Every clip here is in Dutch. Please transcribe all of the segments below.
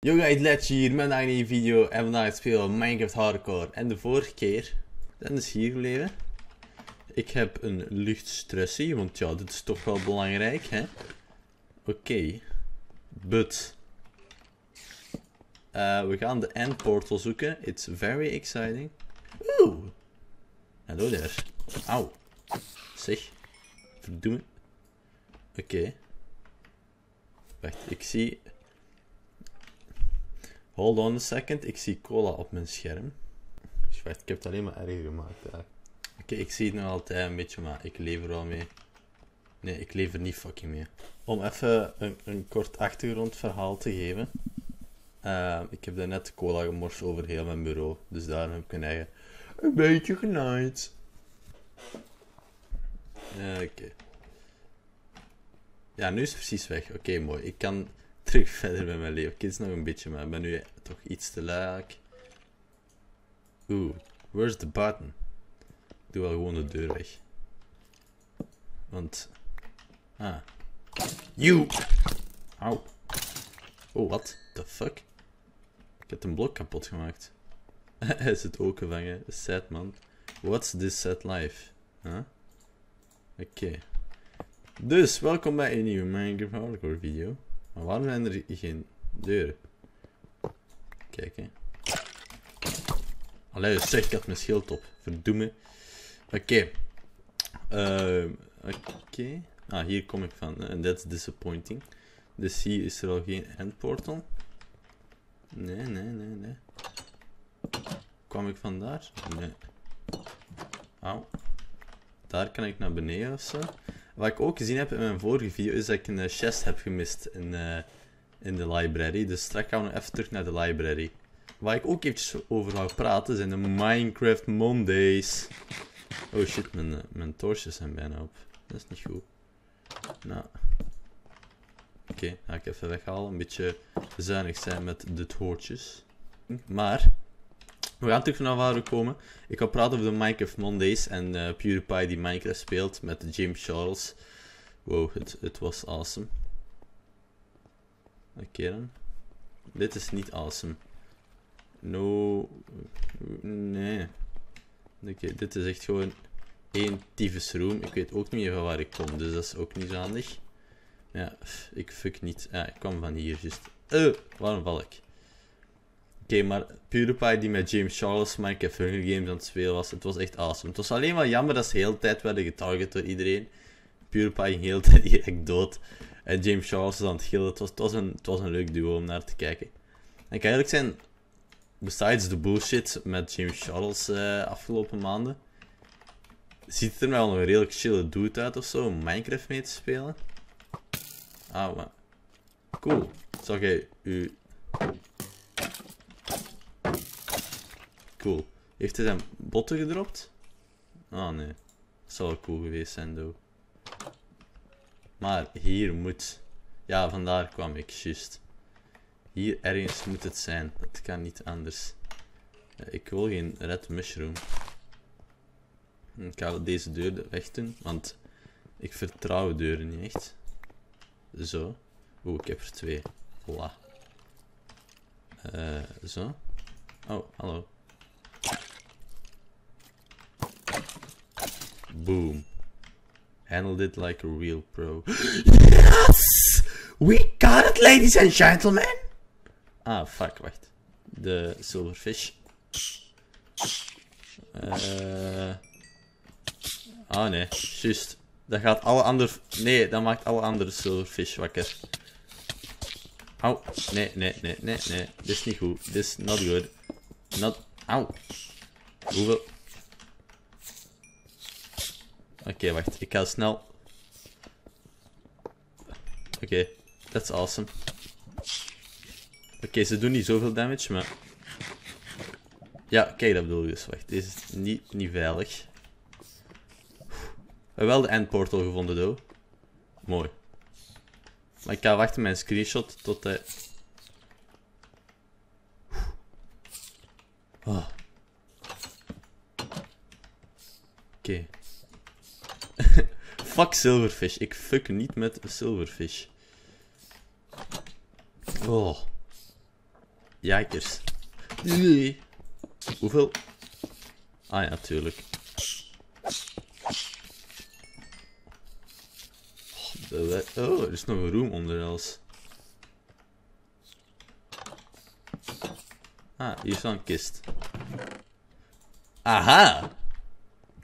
Yo guys, Letje hier met een nieuwe video en vandaag spelen we Minecraft Hardcore. En de vorige keer, dan is hier gebleven. Ik heb een luchtstressie, want ja, dit is toch wel belangrijk, hè. Oké, but... Eh, we gaan de end portal zoeken, it's very exciting. Oeh! Hallo daar. Auw. Zeg. Verdoemen. Oké. Wacht, ik zie Hold on a second, ik zie cola op mijn scherm. Ik heb het alleen maar erger gemaakt. Oké, ik zie het nog altijd een beetje, maar ik leef er wel mee. Nee, ik leef er niet fucking mee. Om even een, een kort achtergrondverhaal te geven. Uh, ik heb net cola gemorst over heel mijn bureau. Dus daarom heb ik een eigen een beetje genaaid. Uh, Oké. Ja, nu is het precies weg. Oké, mooi. Ik kan terug verder met mijn. Ik is nog een beetje, maar ik ben nu toch iets te laag. Oeh, where's the button? Ik doe wel gewoon de deur weg. Want... Ah. You! Au. Oh, what the fuck? Ik heb een blok kapot gemaakt. Hij zit ook gevangen. Sad man. What's this sad life? Huh? Oké. Dus, welkom bij een nieuwe Minecraft Hardcore video. Waarom zijn er geen deuren? Kijk, hè. Allee, zeg, ik had mijn schild op. Verdoemen. Oké. Uh, Oké. Ah, hier kom ik van. En that's disappointing. Dus hier is er al geen endportal. Nee, nee, nee, nee. Kwam ik van daar? Nee. Auw. Daar kan ik naar beneden. Wat ik ook gezien heb in mijn vorige video is dat ik een chest heb gemist in, uh, in de library. Dus straks gaan we nog even terug naar de library. Waar ik ook eventjes over wou praten zijn de Minecraft Mondays. Oh shit, mijn, uh, mijn torches zijn bijna op. Dat is niet goed. Nou. Oké, ga ik even weghalen. Een beetje zuinig zijn met de torches. Maar, we gaan terug vanaf waar we komen. Ik ga praten over de Minecraft Mondays en uh, PewDiePie die Minecraft speelt met James Charles. Wow, het, het was awesome. Oké dan. Dit is niet awesome. No. Nee. Oké, dit is echt gewoon één tyfus room. Ik weet ook niet even waar ik kom, dus dat is ook niet handig. Ja, ik fuck niet. Ik kwam van hier, juist. Uh, waarom val ik? Oké, maar PewDiePie die met James Charles Minecraft Hunger Games aan het spelen was, het was echt awesome. Het was alleen maar jammer dat ze de hele tijd werden getarget door iedereen. PewDiePie ging de hele tijd direct dood. En James Charles was aan het gillen. Het was, het was, een, het was een leuk duo om naar te kijken. En ik kan eerlijk zijn, besides de bullshit met James Charles uh, afgelopen maanden, ziet het er wel een redelijk chille dude uit of zo om Minecraft mee te spelen. Ah, maar. Cool. Zag jij u Cool. Heeft hij zijn botten gedropt? Oh nee. Dat zou wel cool geweest zijn, though. Maar hier moet... Ja, vandaar kwam ik, juist. Hier ergens moet het zijn. Dat kan niet anders. ik wil geen red mushroom. Ik ga deze deur weg doen, want ik vertrouw deuren niet echt. Zo. Oeh, ik heb er twee. Voilà. Uh, zo. Oh, hallo. Boom. Handled it like a real pro. yes! We got it, ladies and gentlemen! Ah, fuck, wacht. De silverfish. Uh... Oh nee, juist. Dat gaat alle andere... Nee, dat maakt alle andere silverfish wakker. Au. Nee, nee, nee, nee, nee. Dit is niet goed. Dit is not good. Not... Au. Hoeveel... Oké, wacht. Ik ga snel... Oké, okay, that's awesome. Oké, ze doen niet zoveel damage, maar... Ja, kijk, dat bedoel ik dus. Wacht, deze is niet, niet veilig. We hebben wel de endportal gevonden, though. Mooi. Maar ik ga wachten een screenshot tot hij... Oh. Oké. Fuck silverfish. Ik fuck niet met silverfish. Oh. Jijkers. Nee. Hoeveel? Ah ja, tuurlijk. Oh, er is nog een room onder als. Ah, hier is wel een kist. Aha!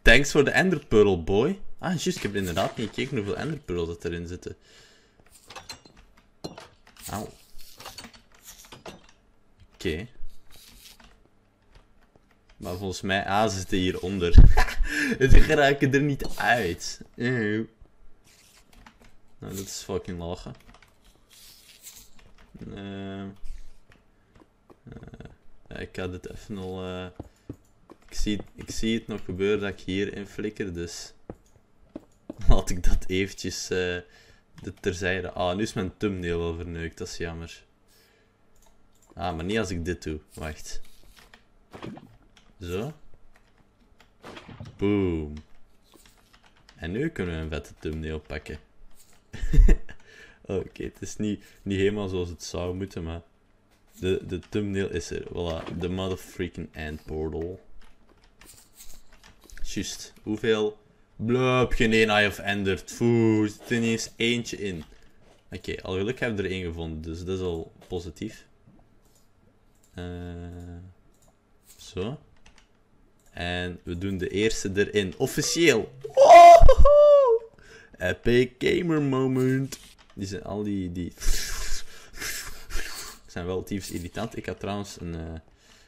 Thanks voor de Ender Pearl, boy. Ah, juist, ik heb inderdaad niet gekeken hoeveel Ender Pearls dat erin zitten. Auw. Oké. Maar volgens mij, ah, ze zitten hieronder. Ze geraken er niet uit. Nou, dat is fucking lachen. Uh, ja, ik ga dit even al... Uh, ik, zie, ik zie het nog gebeuren dat ik hierin flikker, dus... Laat ik dat eventjes uh, terzijde... Ah, nu is mijn thumbnail wel verneukt, dat is jammer. Ah, maar niet als ik dit doe. Wacht. Zo. Boom. En nu kunnen we een vette thumbnail pakken. Oké, het is niet, niet helemaal zoals het zou moeten, maar de, de thumbnail is er. Voilà, de motherfreaking end portal. Just, hoeveel? Blub, geen één Eye of Ender. Foe, er zit eens eentje in. Oké, al geluk heb ik er één gevonden, dus dat is al positief. Uh, zo. En we doen de eerste erin. Officieel. Oh! Epic gamer moment. Die zijn al die... die... zijn wel tyfus irritant. Ik ga trouwens een, uh,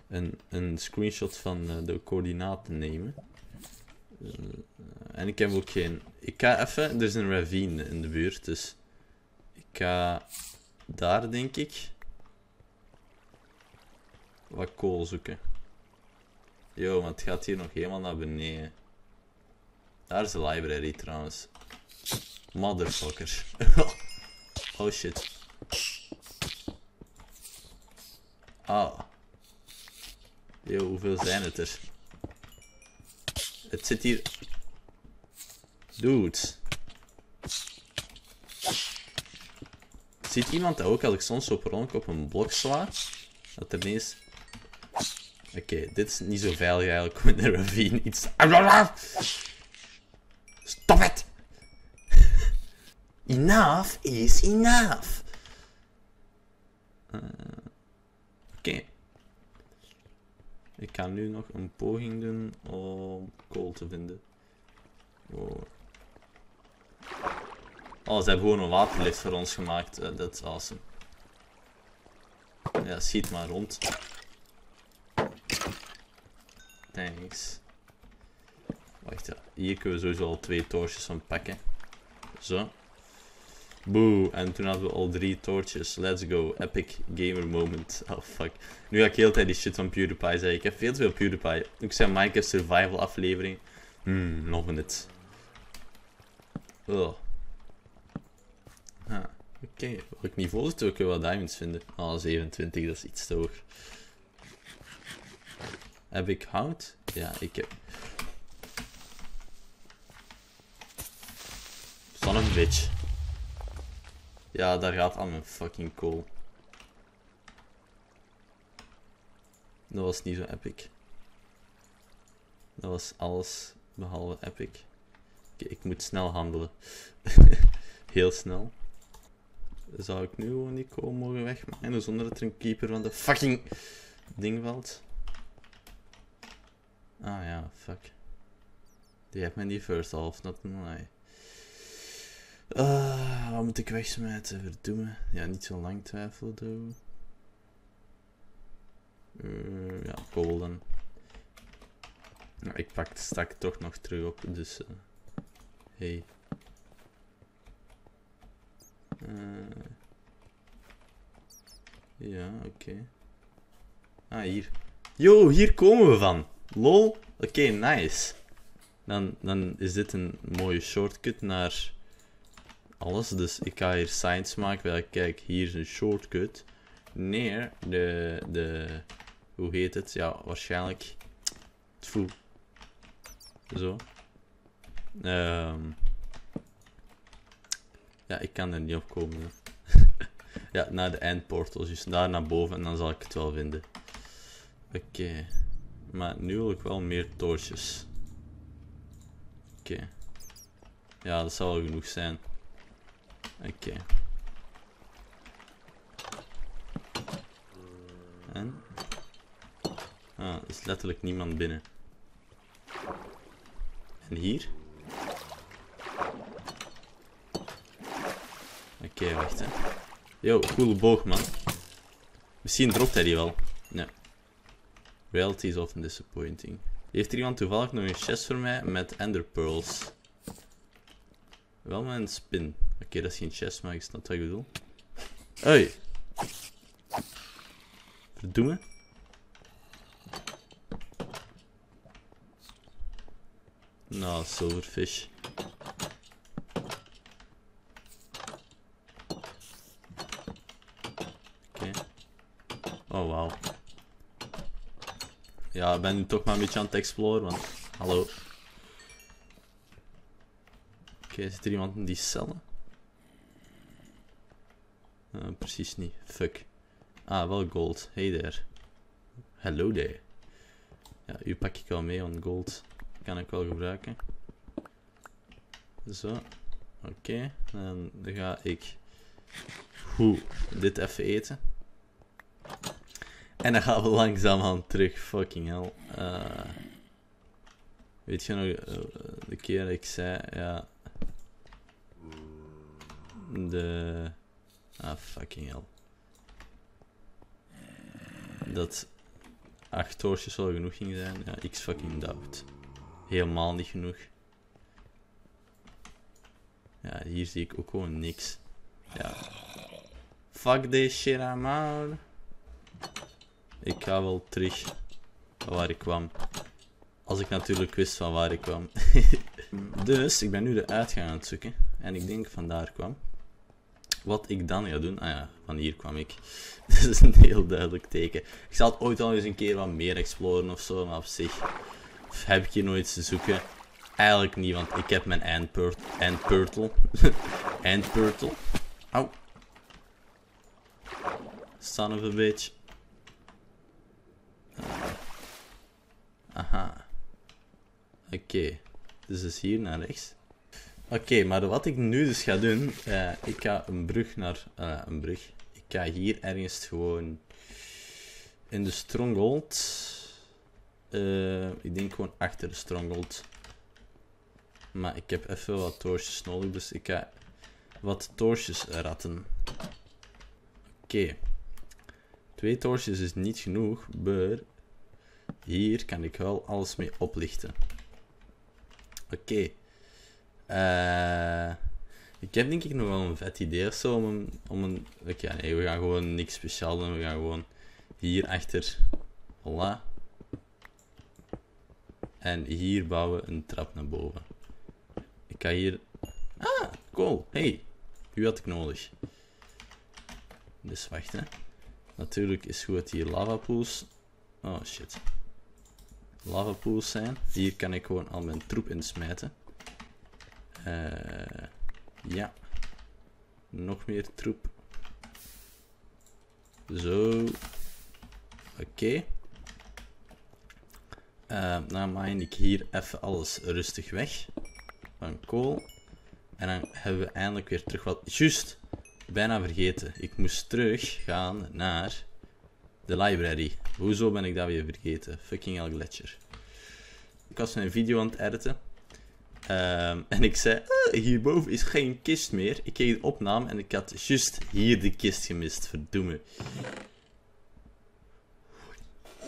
een, een screenshot van uh, de coördinaten nemen. Uh, en ik heb ook geen... Ik ga even... Er is een ravine in de buurt, dus... Ik ga daar, denk ik... Wat kool zoeken. Yo, want het gaat hier nog helemaal naar beneden. Daar is de library trouwens. Motherfucker. oh shit. Ah. Yo, hoeveel zijn het er? Het zit hier... Dude. Ziet iemand dat ook als ik soms op rond op een blok sla? Dat er ineens... Oké, dit is niet zo veilig eigenlijk met een ravine iets... Stop het! Enough is enough. Uh, Oké. Ik ga nu nog een poging doen om kool te vinden. Oh. Ze hebben gewoon een waterlift voor ons gemaakt. Uh, dat is awesome. Ja, schiet maar rond. Thanks. Wacht. Hier kunnen we sowieso al twee toortjes van pakken. Zo. Boe. En toen hadden we al drie toortjes. Let's go. Epic gamer moment. Oh fuck. Nu ga ik heel tijd die shit van PewDiePie zeggen. Ik heb veel te veel PewDiePie. Ik zei Minecraft Survival aflevering. Hmm, nog een het. Oh. Ah, Oké. Okay. Welk niveau zit ook wel diamonds vinden? Ah, oh, 27, dat is iets te hoog. Heb ik hout? Ja, ik heb... Son of bitch. Ja, daar gaat aan mijn fucking cool. Dat was niet zo epic. Dat was alles behalve epic. Okay, ik moet snel handelen. Heel snel. Zou ik nu gewoon die kool mogen wegmaken zonder dat er een keeper van de fucking ding valt? Ah ja, fuck. Die heeft me die first half, not nee. Uh, wat moet ik wegsmijten? Verdoemen. Ja, niet zo lang twijfel doen. Uh, ja, kool dan. Nou, ik pak de stak toch nog terug op, dus... Uh, hey. Uh, ja, oké. Ah, hier. Yo, hier komen we van. Lol. Oké, nice. Dan, dan is dit een mooie shortcut naar alles. Dus ik ga hier science maken. Wel, kijk, hier is een shortcut. Neer de, de, hoe heet het? Ja, waarschijnlijk, Tfu. Zo. Um, ja, ik kan er niet op komen. Ja, naar de eindportal. Dus daar naar boven en dan zal ik het wel vinden. Oké. Maar nu wil ik wel meer torches. Oké. Ja, dat zal wel genoeg zijn. Oké. En? Ah, er is letterlijk niemand binnen. En hier? Oké, wacht hè. Yo, coole boog man. Misschien dropt hij die wel. Nee. Reality is often disappointing. Heeft er iemand toevallig nog een chest voor mij met ender pearls? Wel met een spin. Oké, dat is geen chest, maar ik snap wat ik bedoel. Hoi! Verdoemen. Nou, silverfish. Oké. Oh, wauw. Ja, ik ben nu toch maar een beetje aan het exploren, want... Hallo. Oké, zit er iemand in die cellen? Uh, precies niet. Fuck. Ah, wel gold. Hey there. Hello there. Ja, u pak ik wel mee, want gold kan ik wel gebruiken. Zo. Oké, dan ga ik hoe, dit even eten. En dan gaan we langzaam aan terug. Fucking hell. Uh, weet je nog, uh, de keer dat ik zei, ja. De. Ah, fucking hell. Dat acht toortjes wel genoeg ging zijn. Ja, x fucking doubt. Helemaal niet genoeg. Ja, hier zie ik ook gewoon niks. Ja. Fuck this shit, I'm out. Ik ga wel terug waar ik kwam. Als ik natuurlijk wist van waar ik kwam. dus, ik ben nu de uitgang aan het zoeken. En ik denk vandaar kwam. Wat ik dan ga doen... Ah ja, van hier kwam ik. Dat is een heel duidelijk teken. Ik zal het ooit al eens een keer wat meer exploren of zo. Maar op zich heb ik hier nooit te zoeken. Eigenlijk niet, want ik heb mijn eindpurtle. Eindpurtle. Au. Son of a bitch. Uh. Aha. Oké. Dus is hier naar rechts. Oké, maar wat ik nu dus ga doen, uh, ik ga een brug naar, uh, een brug. Ik ga hier ergens gewoon in de stronghold, uh, ik denk gewoon achter de stronghold. Maar ik heb even wat torches nodig, dus ik ga wat torches ratten. Oké. Twee torches is niet genoeg, maar hier kan ik wel alles mee oplichten. Oké. Uh, ik heb denk ik nog wel een vet idee of zo om een... Om een nee, we gaan gewoon niks speciaal doen. We gaan gewoon hier achter... Voilà. En hier bouwen een trap naar boven. Ik ga hier... Ah, cool. Hey, u had ik nodig. Dus wacht, hè. Natuurlijk is goed hier lava pools. Oh, shit. Lava pools zijn. Hier kan ik gewoon al mijn troep insmijten. Ja. Nog meer troep. Zo. Oké. Okay. Uh, dan mine ik hier even alles rustig weg. Van kool. En dan hebben we eindelijk weer terug wat... Juist! Bijna vergeten. Ik moest terug gaan naar de library. Hoezo ben ik dat weer vergeten? Fucking hell gletscher. Ik was mijn video aan het editen. Um, en ik zei, ah, hierboven is geen kist meer. Ik keek de opname en ik had juist hier de kist gemist. Verdomme.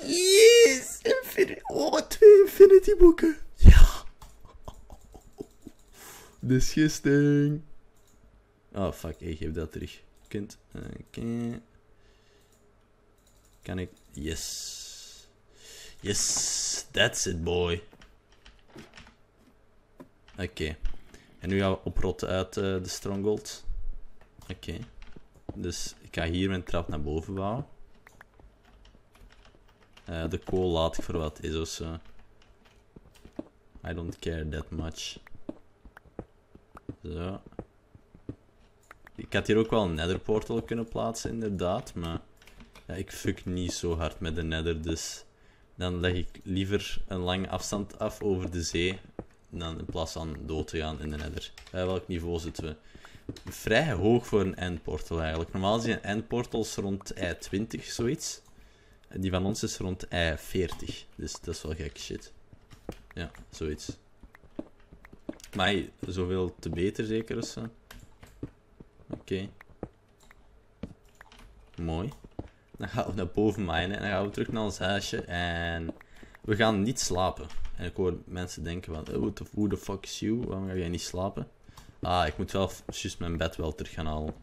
Yes! Infinity. Oh, twee Infinity boeken. Ja. De schisting. Oh, fuck. Ik geef dat terug. Kind. Oké. Okay. Kan ik... Yes. Yes. That's it, boy. Oké. En nu gaan we oprotten uit uh, de stronghold. Oké. Dus ik ga hier mijn trap naar boven bouwen. Uh, de kool laat ik voor wat is of zo. I don't care that much. Zo. Ik had hier ook wel een nether portal kunnen plaatsen, inderdaad. Maar ja, ik fuck niet zo hard met de nether, dus... Dan leg ik liever een lange afstand af over de zee, dan in plaats van dood te gaan in de nether. Bij welk niveau zitten we? Vrij hoog voor een endportal eigenlijk. Normaal zijn endportals rond I20, zoiets. Die van ons is rond I40. Dus dat is wel gek shit. Ja, zoiets. Maar zoveel te beter zeker zo. Oké. Mooi. Dan gaan we naar boven minen en dan gaan we terug naar ons huisje en we gaan niet slapen. En ik hoor mensen denken van, who the fuck is you? Waarom ga jij niet slapen? Ah, ik moet wel mijn bed wel terug gaan halen.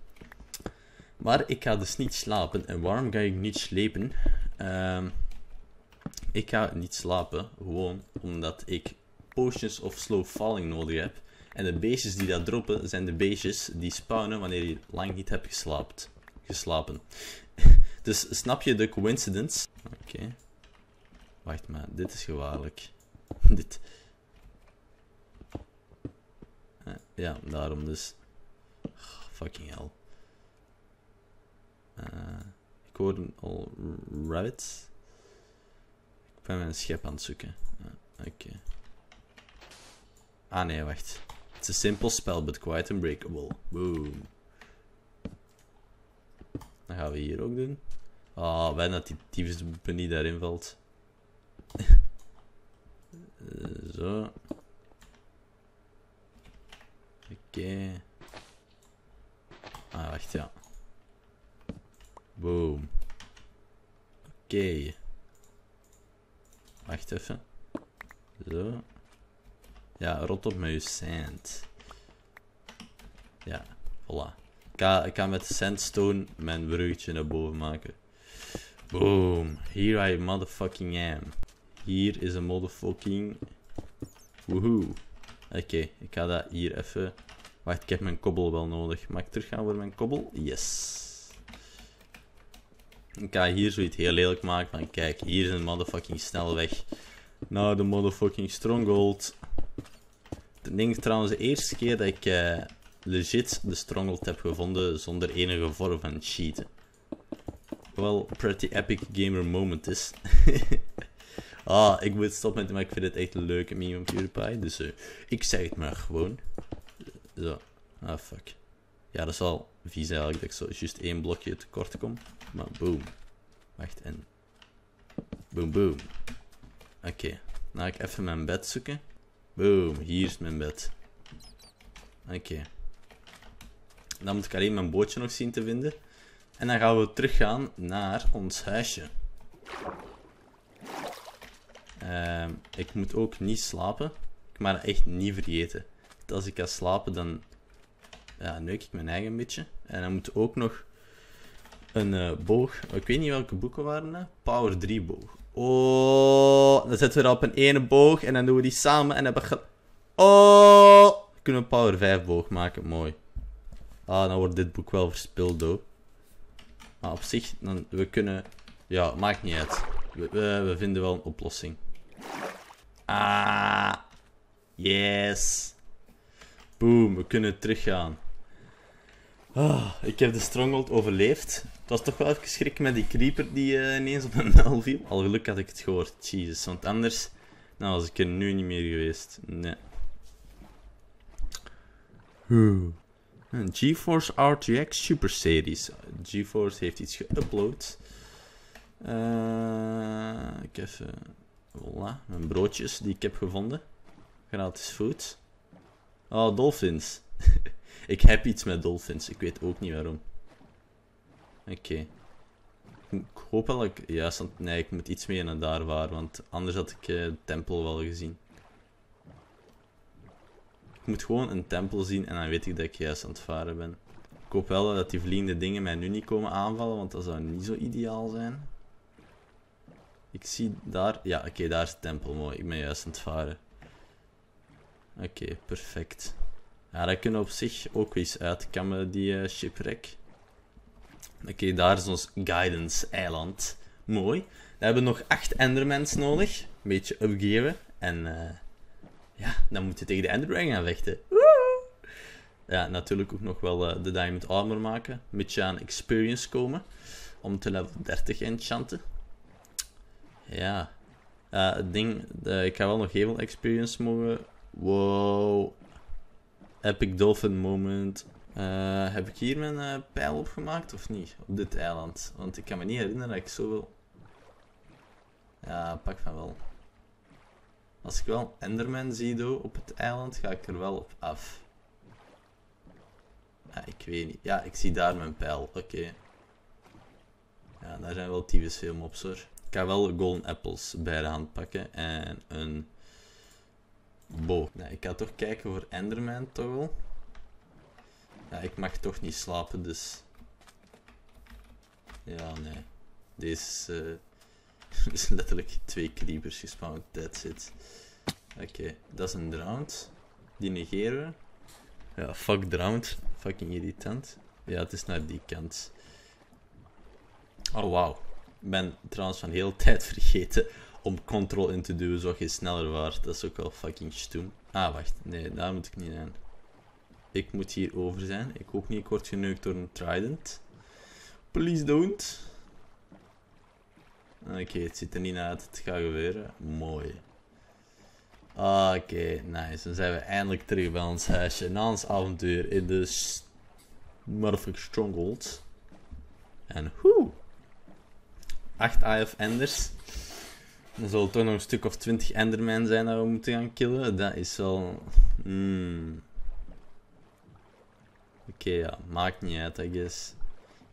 Maar ik ga dus niet slapen. En waarom ga ik niet slepen? Ehm, ik ga niet slapen, gewoon omdat ik potions of slow falling nodig heb. En de beestjes die dat droppen, zijn de beestjes die spawnen wanneer je lang niet hebt geslaapt, geslapen. dus snap je de coincidence? Oké. Wacht maar, dit is gevaarlijk. Eh, ja, daarom dus. fucking hell. Uh, ik hoor al rabbits. Ik ben mijn schep aan het zoeken. Uh, Oké. Ah nee, wacht. It's a simple spell, but quite unbreakable. Boom. Dan gaan we hier ook doen. Ah, oh, dat die tyfusboepe niet daarin valt. Zo. Oké. Ah, wacht, ja. Boom. Oké. Wacht even. Zo. Ja, rot op je sand. Ja, voilà. Ik ga, ik ga met sandstone mijn bruggetje naar boven maken. Boom. Here I motherfucking am. Hier is een motherfucking... Woehoe. Oké, ik ga dat hier even... Wacht, ik heb mijn kobbel wel nodig. Mag ik teruggaan voor mijn kobbel? Yes. Ik ga hier zoiets heel lelijk maken van kijk, hier is een motherfucking snelweg naar de motherfucking Stronghold. Ik denk trouwens de eerste keer dat ik uh, legit de Stronghold heb gevonden zonder enige vorm van cheaten. Wel, pretty epic gamer moment is. ah, ik moet stoppen met maar ik vind het echt een leuke meme op PewDiePie. Dus uh, ik zeg het maar gewoon. Zo. Ah, fuck. Ja, dat is wel vies eigenlijk dat ik zo juist één blokje tekort kom. Maar boom. Wacht, en... Boom, boom. Oké. Okay. Nou, ik even mijn bed zoeken. Boom, hier is mijn bed. Oké. Dan moet ik alleen mijn bootje nog zien te vinden. En dan gaan we teruggaan naar ons huisje. Uh, ik moet ook niet slapen. Ik mag echt niet vergeten. Dat als ik ga slapen, dan ja, neuk ik mijn eigen beetje. En dan moet ook nog een uh, boog. Ik weet niet welke boeken waren. Power 3 boog. Oh, dan zetten we dat op een ene boog en dan doen we die samen en dan hebben Oh, kunnen we een Power 5 boog maken. Mooi. Ah, dan wordt dit boek wel verspild, hoor. Maar op zich, dan, we kunnen... Ja, maakt niet uit. We, we vinden wel een oplossing. Ah. Yes. Boom, we kunnen teruggaan. Ah, ik heb de stronghold overleefd. Het was toch wel even schrik met die creeper die uh, ineens op mijn muil viel. Al geluk had ik het gehoord. Jesus, want anders nou, was ik er nu niet meer geweest. Nee. Een GeForce RTX Super Series. GeForce heeft iets geüpload. Uh, ik even... Voilà, mijn broodjes die ik heb gevonden. Gratis food. Oh, dolphins. ik heb iets met dolphins. Ik weet ook niet waarom. Oké. Ik hoop wel dat ik juist... Nee, ik moet iets meer naar daar waar, want anders had ik uh, de tempel wel gezien. Ik moet gewoon een tempel zien en dan weet ik dat ik juist aan het varen ben. Ik hoop wel dat die vliegende dingen mij nu niet komen aanvallen, want dat zou niet zo ideaal zijn. Ik zie daar... Ja, oké, daar is de tempel. Mooi, ik ben juist aan het varen. Oké, perfect. Ja, dat kunnen we op zich ook eens uitkammen, die uh, shipwreck. Oké, daar is ons guidance eiland. Mooi. We hebben nog acht endermans nodig. Een beetje upgeven. En uh, ja, dan moet je tegen de enderdragon gaan vechten. Woe! ja, natuurlijk ook nog wel eh, de Diamond Armor maken. Een beetje aan experience komen. Om te level 30 enchanten. Ja. Ja, het ding, ik ga wel nog veel experience mogen. Wow. Epic Dolphin moment. Eh, heb ik hier mijn eh, pijl opgemaakt of niet? Op dit eiland. Want ik kan me niet herinneren dat ik zoveel... Ja, pak van wel. Als ik wel Enderman zie op het eiland, ga ik er wel op af. Ja, ik weet niet. Ja, ik zie daar mijn pijl. Oké. Ja, daar zijn wel tyfus veel mobs hoor. Ga wel golden apples bij de pakken en een bow. Nee, ik ga toch kijken voor Enderman toch wel. Ja, ik mag toch niet slapen, dus... Ja, nee. Deze is, eh, letterlijk twee creepers gespawned, that's it. Oké, dat is een drowned. Die negeren we. Ja, fuck drowned. Fucking irritant. Ja, het is naar die kant. Oh, wauw. Ben trouwens van heel tijd vergeten om control in te duwen zodat je sneller waard. Dat is ook wel fucking stoem. Ah, wacht. Nee, daar moet ik niet zijn. Ik moet hier over zijn. Ik hoop niet ik word geneukt door een trident. Please don't. Oké, het ziet er niet uit. Het gaat gebeuren. Mooi. Oké, nice. Dan zijn we eindelijk terug bij ons huisje. Na ons avontuur in de Motherfucking Stronghold. En hoe? 8 Eye of Enders. Dan zal toch nog een stuk of 20 Enderman zijn dat we moeten gaan killen. Dat is wel. Hmm. Oké, ja, maakt niet uit, I guess.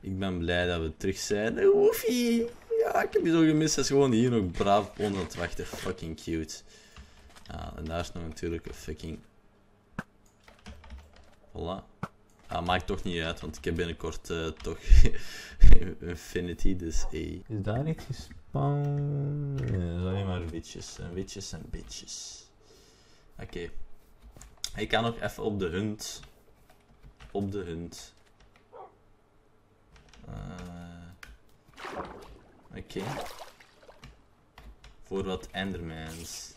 Ik ben blij dat we terug zijn. Woefie! Ja, ik heb je zo gemist. Dat is gewoon hier nog braaf onder het wachten. Fucking cute. Ja, en daar is nog natuurlijk een fucking... Voilà. Ah, maakt toch niet uit, want ik heb binnenkort uh, toch Infinity, dus hey. Is daar niet gespawn? Nee, dat is alleen maar witches en witches en bitches. Oké. Okay. Ik kan nog even op de hunt. Op de hunt. Uh, Oké. Okay. Voor wat Endermans.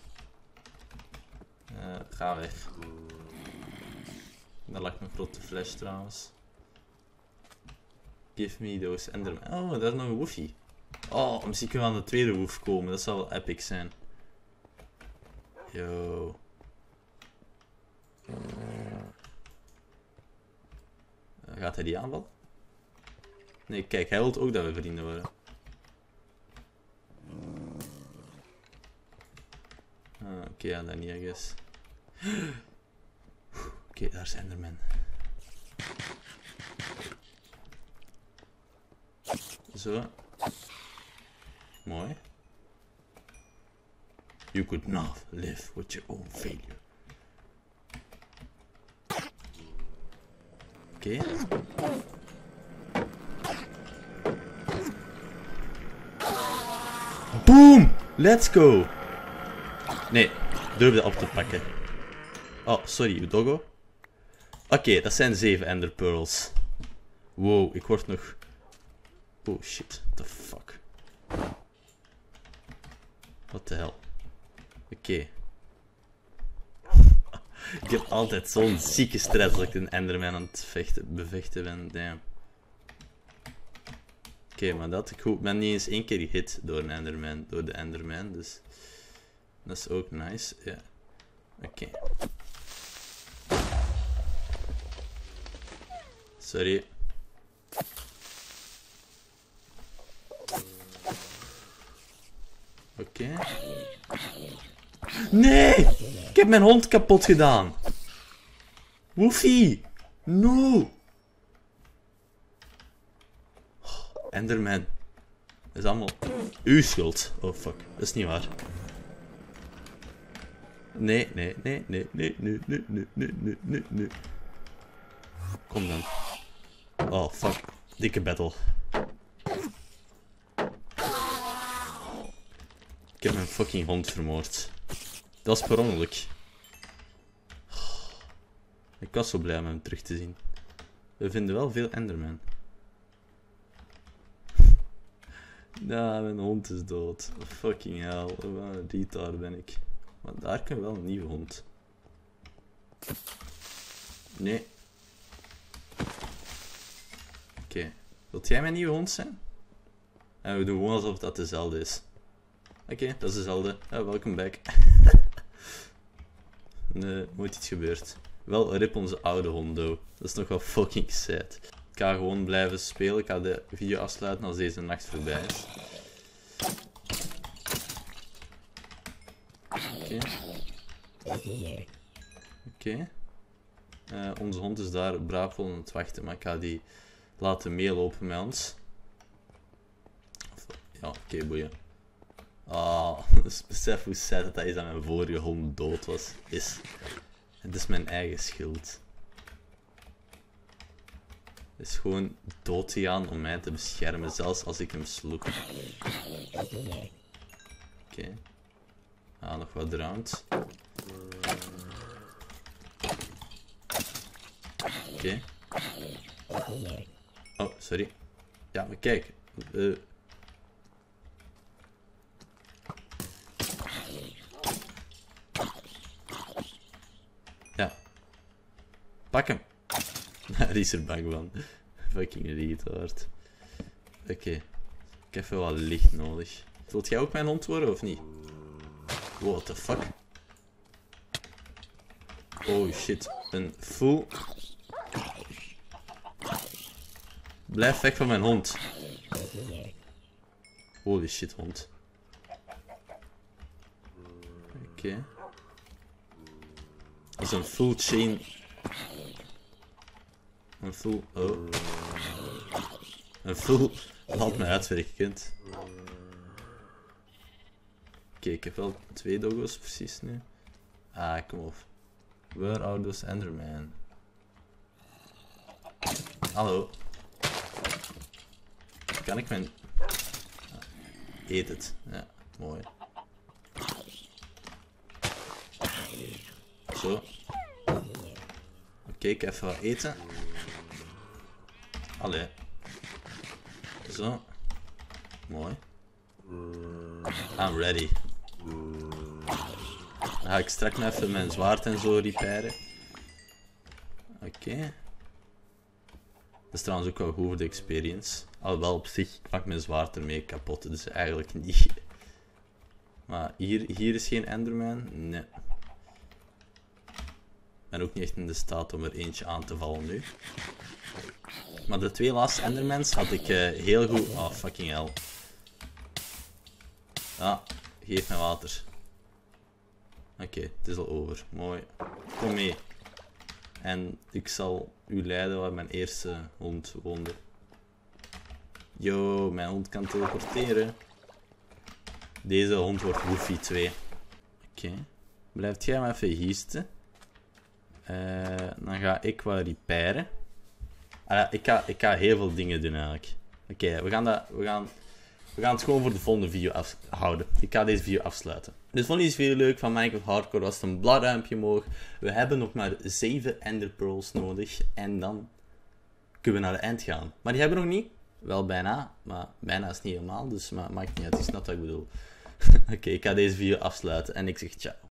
Uh, ga weg. Daar lag een grote flash trouwens. Give me those enderman. Oh, daar is nog een woofie. Oh, misschien kunnen we aan de tweede woof komen. Dat zou wel epic zijn. Yo. Gaat hij die aanvallen? Nee, kijk, hij wil ook dat we vrienden worden. Ah, Oké, okay, dat niet, I guess. Oké, daar zijn er men. Zo. Mooi. You could not live with your own failure. Oké. Boom! Let's go! Nee, durf de op te pakken. Oh, sorry, doggo. Oké, dat zijn zeven ender pearls. Wow, ik word nog... Oh shit, the fuck. What the hell. Oké. Ik heb altijd zo'n zieke stress als ik een enderman aan het vechten, bevechten ben. Damn. Oké, maar dat, ik ben niet eens één keer gehit door een enderman, door de enderman, dus... Dat is ook nice, ja. Oké. Oké. Nee! Ik heb mijn hond kapot gedaan. Woefie! No! Enderman. Dat is allemaal uw schuld. Oh fuck, dat is niet waar. Nee, nee, nee, nee, nee, nee, nee, nee, nee, nee, nee. Kom dan. Oh, fuck. Dikke battle. Ik heb mijn fucking hond vermoord. Dat is per ongeluk. Ik was zo blij om hem terug te zien. We vinden wel veel Enderman. Ja, mijn hond is dood. Fucking hell. Wat een retard ben ik. Maar daar kan wel een nieuwe hond. Nee. Oké. Wilt jij mijn nieuwe hond zijn? En we doen gewoon alsof dat dezelfde is. Oké, dat is dezelfde. Welkom back. nee, nooit iets gebeurd. Wel rip onze oude hond, though. Dat is nog wel fucking sad. Ik ga gewoon blijven spelen. Ik ga de video afsluiten als deze nacht voorbij is. Oké. Oké. Eh, onze hond is daar braaf aan het wachten, maar ik ga die laten meelopen met ons. Ja, oké, boeien. Ah, dus besef hoe sad het is dat mijn vorige hond dood was. Is. Het is mijn eigen schuld. Het is gewoon dood gegaan om mij te beschermen, zelfs als ik hem sloeg. Oké. Ah, nog wat round. Oké. Oh, sorry. Ja, maar kijk. Ja. Pak hem. Die is er bang van. Fucking retard. Oké. Ik heb even wat licht nodig. Wilt jij ook mijn hond worden of niet? What the fuck? Oh shit. Een full... Blijf weg van mijn hond. Holy shit, hond. Oké. Is een full chain. Een full... Oh. Een full... Laat me uitwerken, kind. Oké, ik heb wel twee doggo's precies nu. Ah, kom op. Where are those Enderman? Hallo. Kan ik mijn... Ah, Eet het. Ja, mooi. Zo. Oké, ik even wat eten. Allee. Zo. Mooi. I'm ready. Dan ga ik straks even mijn zwaard en zo repairen. Oké. Is trouwens ook wel goed voor de experience. Alhoewel op zich maakt mijn zwaard ermee kapot, dus eigenlijk niet. Maar hier, hier is geen Enderman. Nee. Ik ben ook niet echt in de staat om er eentje aan te vallen nu. Maar de twee laatste Endermans had ik eh, heel goed... Oh, fucking hell. Ja, geef me water. Oké, het is al over. Mooi. Kom mee. En ik zal u leiden waar mijn eerste hond woonde. Yo, mijn hond kan teleporteren. Deze hond wordt Woofy 2. Oké. Blijft jij maar even hiesten. Eh, dan ga ik wat repairen. Ja, ik, ga, ik ga heel veel dingen doen eigenlijk. Oké, we gaan dat... We gaan, we gaan het gewoon voor de volgende video afhouden. Ik ga deze video afsluiten. Dus vond je deze video leuk van Minecraft Hardcore? Was het een blauw duimpje omhoog. We hebben nog maar 7 Ender Pearls nodig. En dan kunnen we naar de eind gaan. Maar die hebben we nog niet. Wel bijna. Maar bijna is niet helemaal. Dus maakt niet uit. Je snapt wat ik bedoel. Oké, ik ga deze video afsluiten. En ik zeg ciao.